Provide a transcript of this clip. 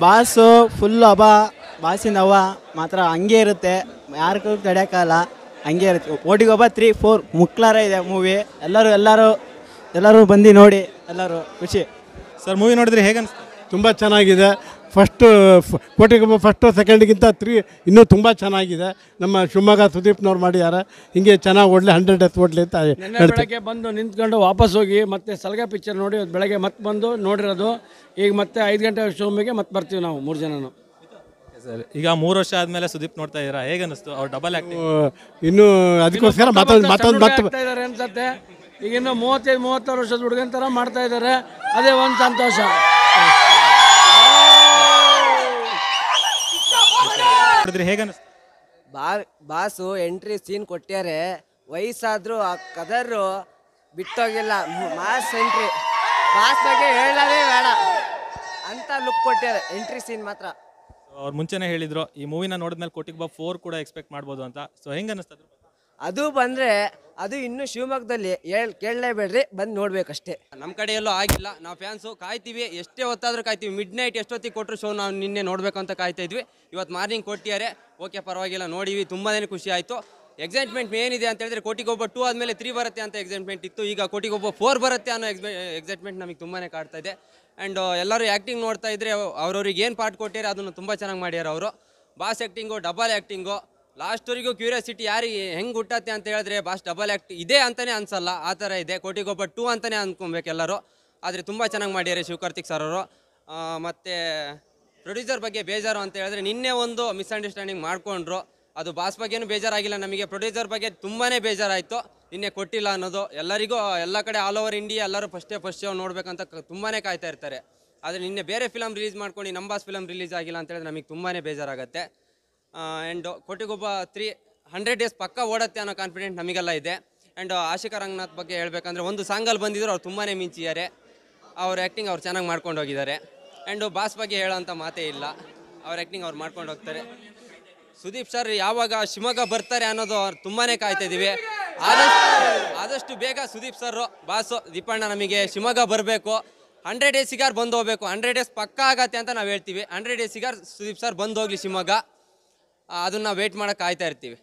Boss full ಹಬ್ಬ ಬಾಸಿನ ಹವ ಮಾತ್ರ ಹಂಗೆ ಇರುತ್ತೆ. ಯಾರಿಗೂ ತಡೆಯೋಕ್ಕಲ್ಲ ಹಂಗೆ ಇರುತ್ತೆ. ಓಟಿಗೆ ಹಬ್ಬ ತ್ರೀ ಫೋರ್ ಮುಕ್ಲಾರ ಇದೆ ಮೂವಿ ಎಲ್ಲರೂ ಎಲ್ಲರೂ ಎಲ್ಲರೂ ಬಂದು ನೋಡಿ ಎಲ್ಲರೂ ಖುಷಿ. ಸರ್ ಮೂವಿ ನೋಡಿದ್ರೆ ಹೇಗೆ ಅನಿಸ್ತು ತುಂಬ ಚೆನ್ನಾಗಿದೆ. ಫಸ್ಟು ಕೋಟೆಗೊಬ್ಬ ಫಸ್ಟು ಸೆಕೆಂಡ್ಗಿಂತ ತ್ರೀ ಇನ್ನೂ ತುಂಬ ಚೆನ್ನಾಗಿದೆ. ನಮ್ಮ ಶಿವಮೊಗ್ಗ ಸುದೀಪ್ನವ್ರು ಮಾಡಿದ್ದಾರೆ. ಹಿಂಗೆ ಚೆನ್ನಾಗಿ ಓಡಲಿ ಹಂಡ್ರೆಡ್ ಡೇಸ್ ಓಡಲಿ ಅಂತ ಬೆಳಗ್ಗೆ ಬಂದು ನಿಂತ್ಕೊಂಡು ವಾಪಸ್ ಹೋಗಿ ಮತ್ತೆ ಸಲಗಾ ಪಿಕ್ಚರ್ ನೋಡಿ ಬೆಳಗ್ಗೆ ಮತ್ತೆ ಬಂದು ನೋಡಿರೋದು. ಈಗ ಮತ್ತೆ ಐದು ಗಂಟೆ ಶೋಮಿಗೆ ಮತ್ತೆ ಬರ್ತೀವಿ ನಾವು ಮೂರು ಜನನು. ಸರ್ ಈಗ ಮೂರು ವರ್ಷ ಆದಮೇಲೆ ಸುದೀಪ್ ನೋಡ್ತಾ ಇದ್ದೀರಾ? ಹೇಗೆ ಅನಿಸ್ತು? ಅವ್ರು ಡಬಲ್ ಆ್ಯಕ್ಟಿಂಗ್ ಇನ್ನೂ ಅದಕ್ಕೋಸ್ಕರ ಮತ್ತೊಂದು ಮತ್ತೆ ಅನ್ಸತ್ತೆ. ಈಗ ಇನ್ನು ಮೂವತ್ತೈದು ಮೂವತ್ತಾರು ವರ್ಷದ ಹುಡುಗನ ಥರ ಮಾಡ್ತಾ ಇದ್ದಾರೆ ಅದೇ ಒಂದು ಸಂತೋಷ. ನೋಡಿದ್ರೆ ಹೇಗೆ ಅನಿಸ್ತು? ಬಾ ಬಾಸು ಎಂಟ್ರಿ ಸೀನ್ ಕೊಟ್ಟ್ಯಾರೆ. ವಯಸ್ಸಾದ್ರೂ ಆ ಕದರು ಬಿಟ್ಟೋಗಿಲ್ಲ. Mass entry. ಬಾಸ್ ಬಗ್ಗೆ ಹೇಳಲೇ ಬೇಡ. ಅಂತ ಲುಕ್ ಕೊಟ್ಟ್ಯಾರೆ ಎಂಟ್ರಿ ಸೀನ್ ಮಾತ್ರ. ಅವ್ರು ಮುಂಚೆನೇ ಹೇಳಿದ್ರು ಈ ಮೂವಿನ ನೋಡಿದ್ಮೇಲೆ ಕೋಟಿಗೆ ಬಾ ಫೋರ್ ಕೂಡ ಎಕ್ಸ್ಪೆಕ್ಟ್ ಮಾಡ್ಬೋದು ಅಂತ. ಸೊ ಹೆಂಗೆ ಅನಿಸ್ತದ್ರು? ಅದು ಬಂದರೆ ಅದು ಇನ್ನು ಶಿವಮೊಗ್ಗದಲ್ಲಿ ಹೇಳ್ ಕೇಳಲೇಬೇಡ್ರಿ, ಬಂದು ನೋಡ್ಬೇಕಷ್ಟೇ. ನಮ್ಮ ಕಡೆಯಲ್ಲೂ ಆಗಿಲ್ಲ. ನಾವು ಫ್ಯಾನ್ಸು ಕಾಯ್ತೀವಿ. ಎಷ್ಟೇ ಹೊತ್ತಾದರೂ ಕಾಯ್ತೀವಿ. ಮಿಡ್ ನೈಟ್ ಎಷ್ಟೊತ್ತಿಗೆ ಕೊಟ್ಟರು ಶೋ ನಾವು ನಿನ್ನೆ ನೋಡಬೇಕು ಅಂತ ಕಾಯ್ತಾ ಇದ್ವಿ. ಇವತ್ತು ಮಾರ್ನಿಂಗ್ ಕೊಟ್ಟಿದ್ದಾರೆ. ಓಕೆ ಪರವಾಗಿಲ್ಲ, ನೋಡಿವಿ. ತುಂಬಾ ಖುಷಿ ಆಯಿತು. ಎಕ್ಸೈಟ್ಮೆಂಟ್ ಏನಿದೆ ಅಂತ ಹೇಳಿದ್ರೆ ಕೋಟಿಗೊಬ್ಬ ಟೂ ಆದಮೇಲೆ ತ್ರೀ ಬರುತ್ತೆ ಅಂತ ಎಕ್ಸೈಟ್ಮೆಂಟ್ ಇತ್ತು. ಈಗ ಕೋಟಿಗೊಬ್ಬ ಫೋರ್ ಬರುತ್ತೆ ಅನ್ನೋ ಎಕ್ಸೈಟ್ಮೆಂಟ್ ನಮಗೆ ತುಂಬಾ ಕಾಡ್ತಾ ಇದೆ. ಆ್ಯಂಡ್ ಎಲ್ಲರೂ ಆ್ಯಕ್ಟಿಂಗ್ ನೋಡ್ತಾ ಇದ್ರೆ ಅವ್ರವ್ರಿಗೆ ಏನು ಪಾರ್ಟ್ ಕೊಟ್ಟಿದ್ದಾರೆ ಅದನ್ನು ತುಂಬ ಚೆನ್ನಾಗಿ ಮಾಡ್ಯಾರ ಅವರು. ಬಾಸ್ ಆ್ಯಕ್ಟಿಂಗು ಡಬಲ್ ಆ್ಯಕ್ಟಿಂಗು ಲಾಸ್ಟ್ವರೆಗೂ ಕ್ಯೂರಿಯಾಸಿಟಿ ಯಾರಿಗೆ ಹೆಂಗೆ ಹುಟ್ಟತ್ತೆ ಅಂತ ಹೇಳಿದ್ರೆ ಬಾಸ್ ಡಬಲ್ ಆ್ಯಕ್ಟ್ ಇದೆ ಅಂತಲೇ ಅನ್ಸಲ್ಲ, ಆ ಥರ ಇದೆ. ಕೋಟಿಗೊಬ್ಬ ಟೂ ಅಂತಲೇ ಅನ್ಕೊಬೇಕು ಎಲ್ಲರೂ. ಆದರೆ ತುಂಬ ಚೆನ್ನಾಗಿ ಮಾಡ್ಯಾರೆ ಶಿವಕಾರ್ತಿಕ್ ಸರ್ ಅವರು ಮತ್ತು ಪ್ರೊಡ್ಯೂಸರ್ ಬಗ್ಗೆ ಬೇಜಾರು ಅಂತ ಹೇಳಿದ್ರೆ ನಿನ್ನೆ ಒಂದು ಮಿಸ್ಅಂಡರ್ಸ್ಟ್ಯಾಂಡಿಂಗ್ ಮಾಡಿಕೊಂಡ್ರು. ಅದು ಬಾಸ್ ಬಗ್ಗೆನೂ ಬೇಜಾರಾಗಿಲ್ಲ ನಮಗೆ. ಪ್ರೊಡ್ಯೂಸರ್ ಬಗ್ಗೆ ತುಂಬಾ ಬೇಜಾರಾಯಿತು. ನಿನ್ನೆ ಕೊಟ್ಟಿಲ್ಲ ಅನ್ನೋದು. ಎಲ್ಲರಿಗೂ, ಎಲ್ಲ ಕಡೆ ಆಲ್ ಓವರ್ ಇಂಡಿಯಾ ಎಲ್ಲರೂ ಫಸ್ಟೇ ಫಸ್ಟ್ ಶೋ ನೋಡ್ಬೇಕಂತ ತುಂಬಾ ಕಾಯ್ತಾ ಇರ್ತಾರೆ. ಆದರೆ ನಿನ್ನೆ ಬೇರೆ ಫಿಲಮ್ ರಿಲೀಸ್ ಮಾಡ್ಕೊಂಡು ನಮ್ಮ ಬಾಸ್ ಫಿಲಮ್ ರಿಲೀಸ್ ಆಗಿಲ್ಲ ಅಂತ ಹೇಳಿದ್ರೆ ನಮಗೆ ತುಂಬಾ ಬೇಜಾರಾಗುತ್ತೆ. And Kotigobba three hundred days ಪಕ್ಕ ಓಡತ್ತೆ ಅನ್ನೋ ಕಾನ್ಫಿಡೆಂಟ್ ನಮಗೆಲ್ಲ ಇದೆ. ಆ್ಯಂಡ್ ಆಶಿಕಾ ರಂಗನಾಥ್ ಬಗ್ಗೆ ಹೇಳಬೇಕಂದ್ರೆ ಒಂದು ಸಾಂಗಲ್ಲಿ ಬಂದಿದ್ರು ಅವ್ರು ತುಂಬಾ ಮಿಂಚಿದ್ದಾರೆ. ಅವ್ರ ಆ್ಯಕ್ಟಿಂಗ್ ಅವ್ರು ಚೆನ್ನಾಗಿ ಮಾಡ್ಕೊಂಡು ಹೋಗಿದ್ದಾರೆ. ಆ್ಯಂಡ್ ಬಾಸ್ ಬಗ್ಗೆ ಹೇಳೋಂಥ ಮಾತೇ ಇಲ್ಲ. ಅವ್ರ ಆ್ಯಕ್ಟಿಂಗ್ ಅವ್ರು ಮಾಡ್ಕೊಂಡು ಹೋಗ್ತಾರೆ. ಸುದೀಪ್ ಸರ್ ಯಾವಾಗ ಶಿವಮೊಗ್ಗ ಬರ್ತಾರೆ ಅನ್ನೋದು ಅವ್ರು ತುಂಬಾ ಕಾಯ್ತಾ ಇದ್ದೀವಿ ಆದಷ್ಟು ಆದಷ್ಟು ಬೇಗ ಸುದೀಪ್ ಸರ್ ಬಾಸು, ದೀಪಣ್ಣ ನಮಗೆ ಶಿವಮೊಗ್ಗ ಬರಬೇಕು. ಹಂಡ್ರೆಡ್ ಡೇಸಿಗಾರ್ ಬಂದು ಹೋಗ್ಬೇಕು. ಹಂಡ್ರೆಡ್ ಡೇಸ್ ಪಕ್ಕ ಆಗತ್ತೆ ಅಂತ ನಾವು ಹೇಳ್ತೀವಿ. ಹಂಡ್ರೆಡ್ ಡೇಸಿಗಾರ್ ಸುದೀಪ್ ಸರ್ ಬಂದು ಹೋಗ್ಲಿ ಶಿವಮೊಗ್ಗ. ಅದನ್ನ ವೇಟ್ ಮಾಡಕ್ ಕಾಯ್ತಾ ಇರ್ತೀವಿ.